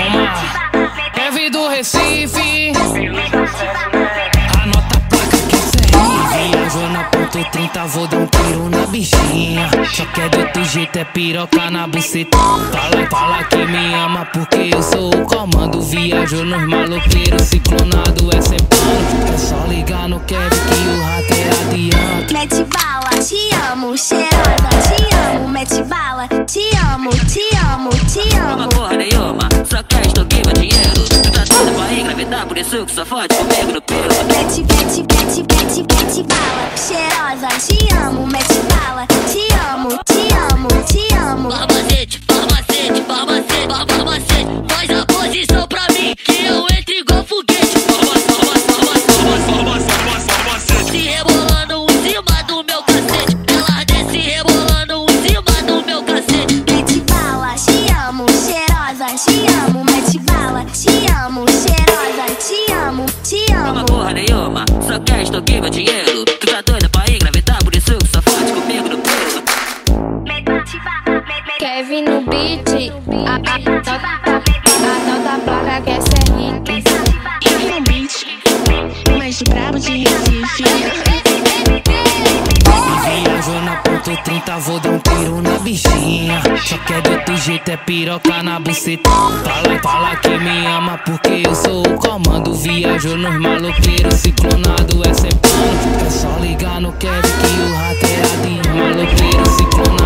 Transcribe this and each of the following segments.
Como? Eve do Recife. Anota a placa que é serrinha. Viajou na e 30, vou dar um tiro na bichinha. Tu quer de outro jeito, é piroca na buceta. Fala, fala que me ama porque eu sou o comando. Viajo nos maloqueiros, ciclonado é sempre. É só ligar no Kevin que o rato é adianta. Mete bala, te amo, cheirada, te amo. Mete bala, te amo, te amo, te amo. Uma porra nenhuma, só quer estoquinho dinheiro. Tu tá doido pra engravidar, por isso que só fode comigo no pelo. Mete, mete, mete, mete, mete bala, cheirosa, te amo. eu quero, estou dinheiro. Tu tá doida pra engravidar, por isso que só fode comigo no pelo. Kevin no beat, a, a, tota, a, tota é a, tal da placa quer ser rica. Kevin no beat, o brabo de Recife. Novinha, vou na ponta 30, vou dar um tiro na bichinha. Só quer jeito é piroca na buceta. Fala, fala que me ama porque eu sou o comando. Viajo nos maloqueiros, ciclonado é sempre. É só ligar no Kevin que o rato é a de maloqueiro, ciclonado.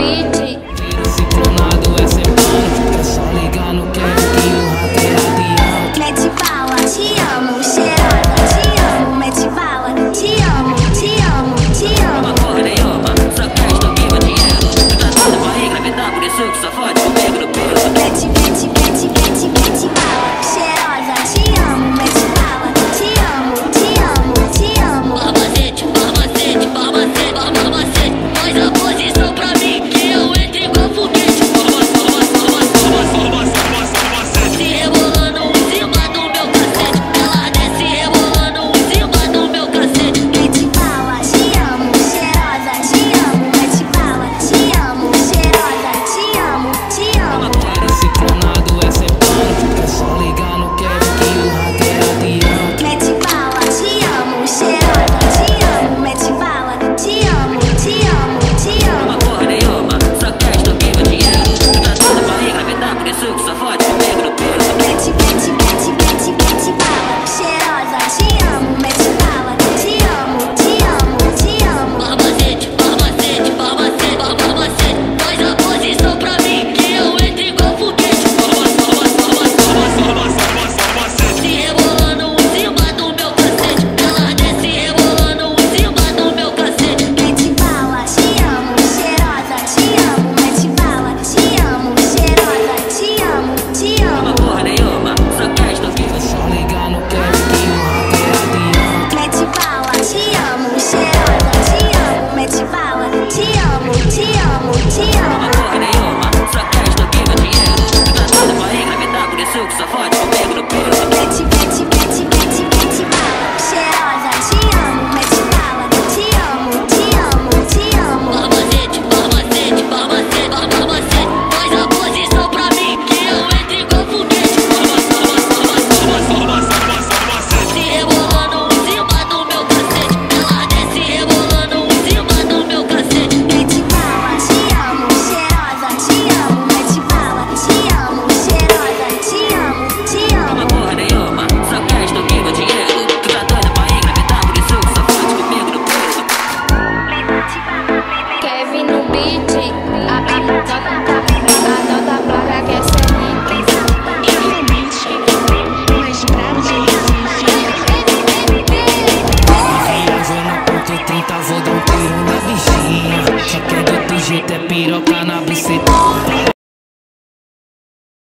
beat